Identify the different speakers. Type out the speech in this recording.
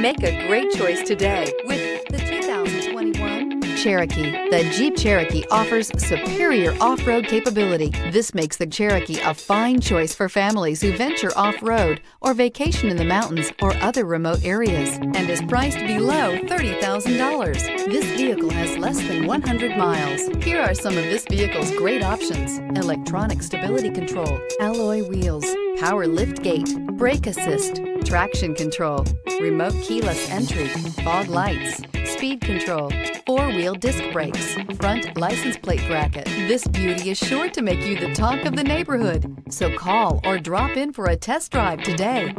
Speaker 1: Make a great choice today with the 2021 Cherokee. The Jeep Cherokee offers superior off-road capability. This makes the Cherokee a fine choice for families who venture off-road or vacation in the mountains or other remote areas and is priced below $30,000. This vehicle has less than 100 miles. Here are some of this vehicle's great options. Electronic stability control, alloy wheels, power lift gate, brake assist, traction control, remote keyless entry, fog lights, speed control, four-wheel disc brakes, front license plate bracket. This beauty is sure to make you the talk of the neighborhood. So call or drop in for a test drive today.